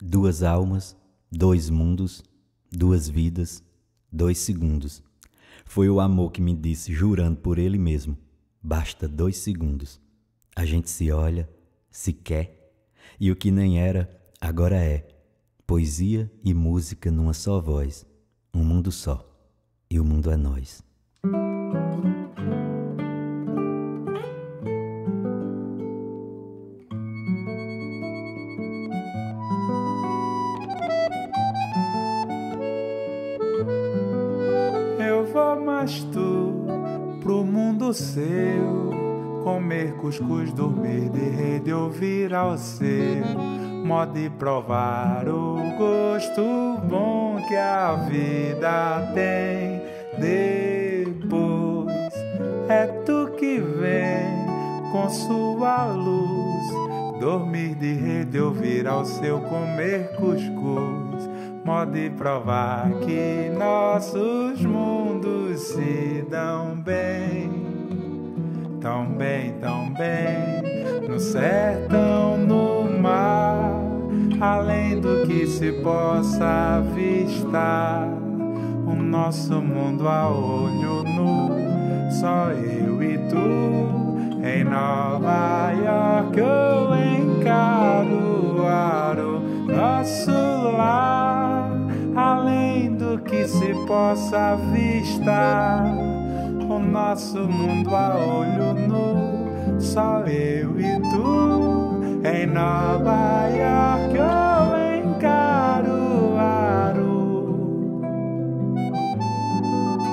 Duas almas, dois mundos, duas vidas, dois segundos. Foi o amor que me disse, jurando por ele mesmo: basta dois segundos. A gente se olha, se quer, e o que nem era, agora é. Poesia e música numa só voz, um mundo só, e o mundo é nós. Mundo seu comer cuscuz, dormir de rede, ouvir ao seu modo de provar o gosto bom que a vida tem. Depois é tu que vem com sua luz, dormir de rede, ouvir ao seu comer cuscuz modo de provar que nossos mundos se dão bem, tão bem, tão bem, no sertão, no mar, além do que se possa avistar, o nosso mundo a olho nu, só eu e tu. Em Nova York ou em Caruaru, nosso lar além do que se possa avistar. O nosso mundo a olho nu, só eu e tu, em Nova York ou em Caruaru.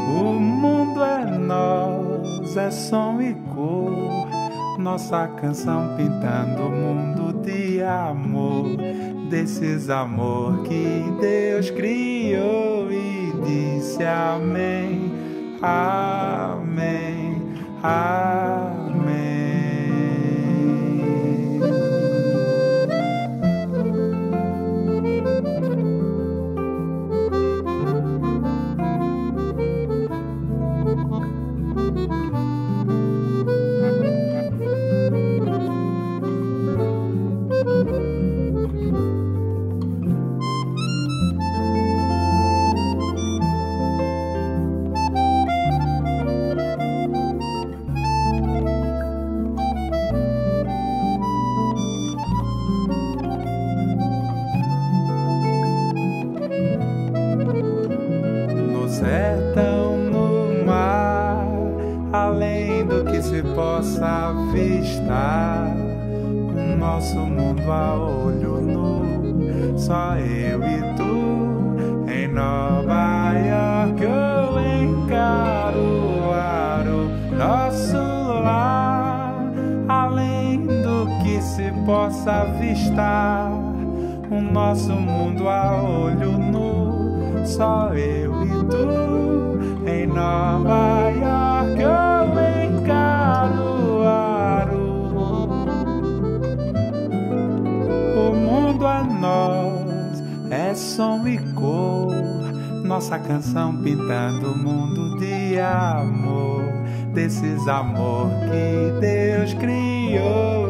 O mundo é nós, é som e cor, nossa canção pintando o mundo de amor desses amor que Deus criou e disse amém, amém, amém. Se possa avistar. O nosso mundo a olho nu, só eu e tu, em Nova York ou em Caruaru, nosso lar, além do que se possa avistar. O nosso mundo a olho nu, só eu e tu em Nova som e cor, nossa canção pintando o mundo de amor, desses amor que Deus criou.